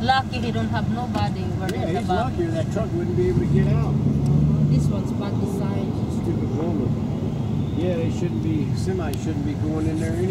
Lucky he don't have nobody over Yeah, there he's lucky that truck wouldn't be able to get out. This one's bad design. Stupid woman. Yeah, they shouldn't be, Semi shouldn't be going in there anyway.